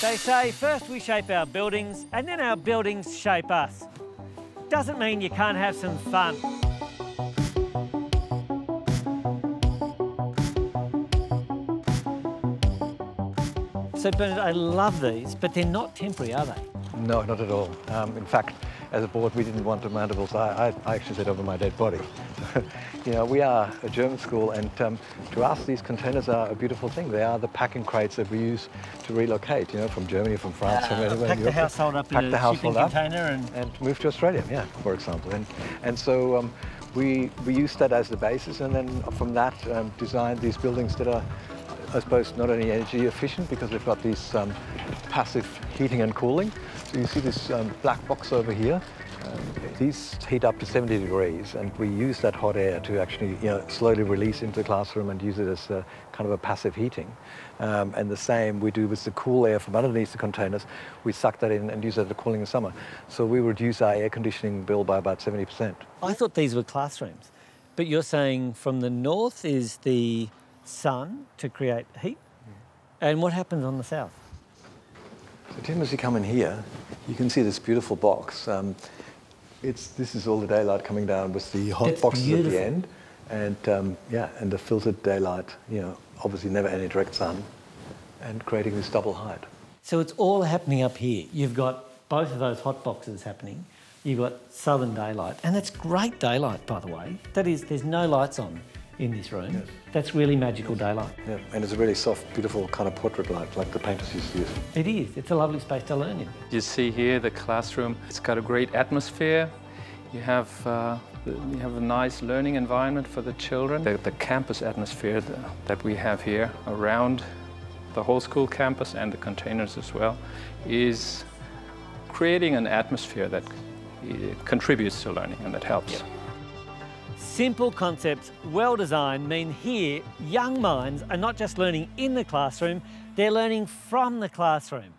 They say first we shape our buildings and then our buildings shape us. Doesn't mean you can't have some fun. So Bernard, I love these, but they're not temporary, are they? No, not at all. Um, in fact, as a board, we didn't want demountables. I, I, I actually said over my dead body. you know, we are a German school, and um, to us, these containers are a beautiful thing. They are the packing crates that we use to relocate. You know, from Germany, from France, from anywhere. Pack in the Europe. household up pack in the a household shipping up container and... and move to Australia. Yeah, for example. And and so um, we we use that as the basis, and then from that um, design these buildings that are. I suppose not only energy efficient because they've got these um, passive heating and cooling. So you see this um, black box over here. Um, these heat up to 70 degrees, and we use that hot air to actually you know, slowly release into the classroom and use it as a, kind of a passive heating. Um, and the same we do with the cool air from underneath the containers. We suck that in and use it for cooling in summer. So we reduce our air conditioning bill by about 70%. I thought these were classrooms, but you're saying from the north is the sun to create heat, and what happens on the south? So Tim, as you come in here, you can see this beautiful box. Um, it's, this is all the daylight coming down with the hot That's boxes at the end. And um, yeah, and the filtered daylight, you know, obviously never any direct sun, and creating this double height. So it's all happening up here. You've got both of those hot boxes happening. You've got southern daylight, and that's great daylight, by the way. That is, there's no lights on in this room. Yes. That's really magical daylight. Yeah, and it's a really soft, beautiful kind of portrait light, like the painters used to use. It is. It's a lovely space to learn in. You see here the classroom. It's got a great atmosphere. You have, uh, you have a nice learning environment for the children. The, the campus atmosphere th- that we have here around the whole school campus and the containers as well is creating an atmosphere that uh, contributes to learning and that helps. Simple concepts, well designed, mean here young minds are not just learning in the classroom, they're learning from the classroom.